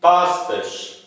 pasterz